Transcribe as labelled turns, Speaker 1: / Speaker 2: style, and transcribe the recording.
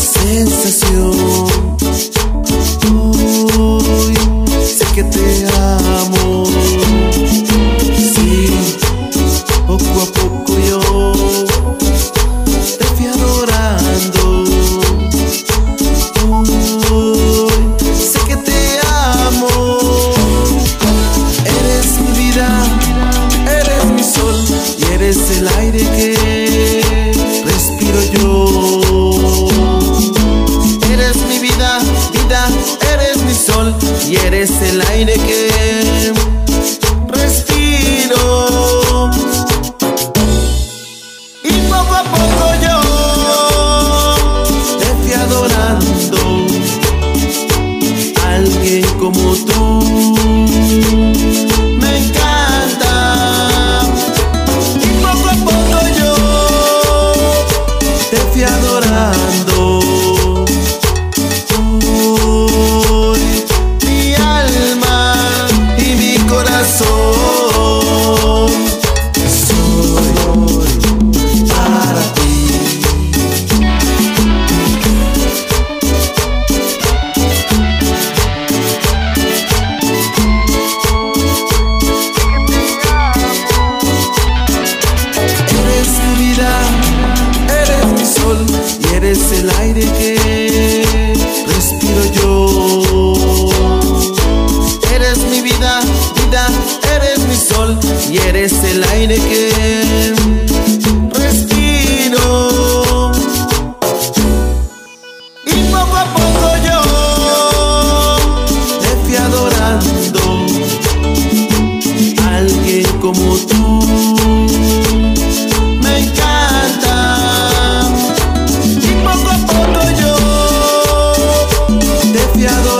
Speaker 1: sensación. Hoy sé que te amo. Sí, poco a poco yo te fui adorando. Hoy sé que te amo. Eres mi vida, eres mi sol y eres el aire que el aire que respiro. Y poco a poco yo te fui adorando. Alguien como tú el aire que respiro yo. Eres mi vida, vida, eres mi sol y eres el aire que te